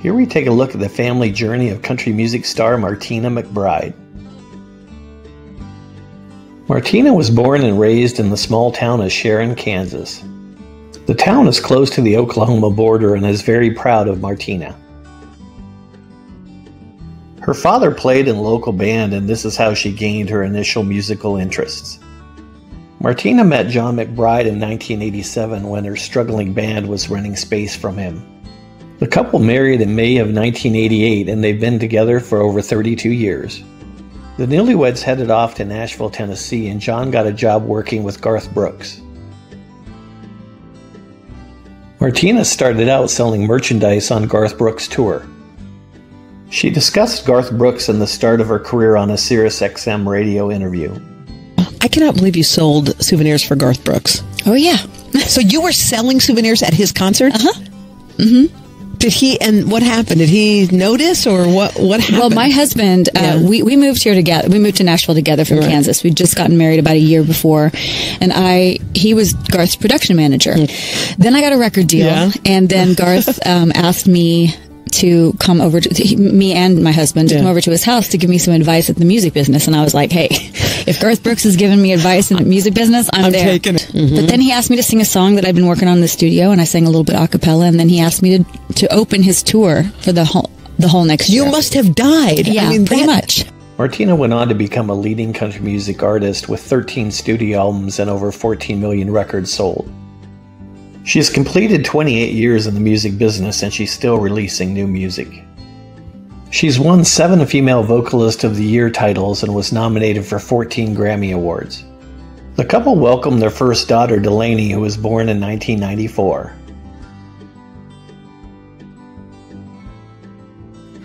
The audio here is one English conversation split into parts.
Here we take a look at the family journey of country music star Martina McBride. Martina was born and raised in the small town of Sharon, Kansas. The town is close to the Oklahoma border and is very proud of Martina. Her father played in local band, and this is how she gained her initial musical interests. Martina met John McBride in 1987 when her struggling band was renting space from him. The couple married in May of 1988 and they've been together for over 32 years. The newlyweds headed off to Nashville, Tennessee, and John got a job working with Garth Brooks. Martina started out selling merchandise on Garth Brooks' tour. She discussed Garth Brooks and the start of her career on a Sirius XM radio interview. I cannot believe you sold souvenirs for Garth Brooks. Oh, yeah. so you were selling souvenirs at his concert? Uh huh. Mm-hmm. Did he and what happened? Did he notice or what? What happened? Well, my husband, uh, Yeah. we we moved here together. We moved to Nashville together from Right. Kansas. We'd just gotten married about a year before, and I he was Garth's production manager. Then I got a record deal, Yeah. and then Garth um, asked me to come over to he, me and my husband to Yeah. come over to his house to give me some advice at the music business. And I was like, hey, if Garth Brooks is giving me advice in the music business, I'm, I'm there. taking it. Mm-hmm. But then he asked me to sing a song that I'd been working on in the studio, and I sang a little bit a cappella. And then he asked me to to open his tour for the whole the whole next you year. must have died. Yeah, I mean, pretty that- much. Martina went on to become a leading country music artist with 13 studio albums and over 14 million records sold. She has completed 28 years in the music business and she's still releasing new music. She's won seven Female Vocalist of the Year titles and was nominated for 14 Grammy Awards. The couple welcomed their first daughter, Delaney, who was born in 1994.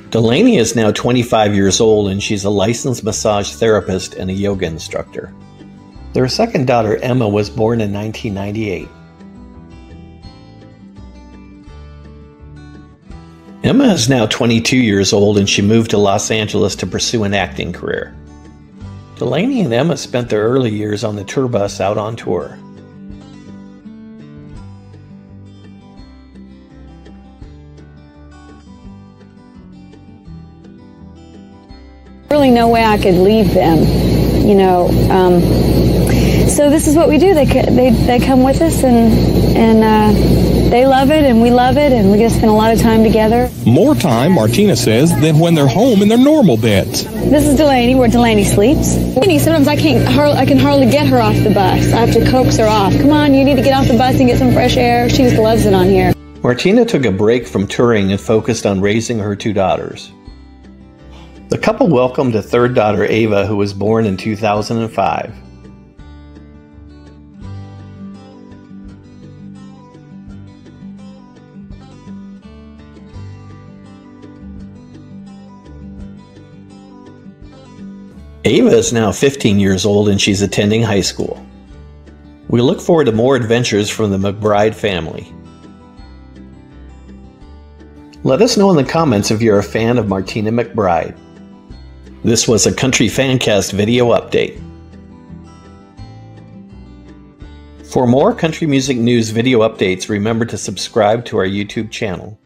Delaney is now 25 years old and she's a licensed massage therapist and a yoga instructor. Their second daughter, Emma, was born in 1998. Emma is now 22 years old and she moved to Los Angeles to pursue an acting career. Delaney and Emma spent their early years on the tour bus out on tour. really no way I could leave them, you know. Um, so this is what we do. They they they come with us and and uh, it and we love it and we get to spend a lot of time together. More time, Martina says, than when they're home in their normal beds. This is Delaney, where Delaney sleeps. Delaney, sometimes I can't har- I can hardly get her off the bus. I have to coax her off. Come on, you need to get off the bus and get some fresh air. She just loves it on here. Martina took a break from touring and focused on raising her two daughters. The couple welcomed a third daughter, Ava, who was born in 2005. Ava is now 15 years old and she's attending high school. We look forward to more adventures from the McBride family. Let us know in the comments if you're a fan of Martina McBride. This was a Country Fancast video update. For more country music news video updates, remember to subscribe to our YouTube channel.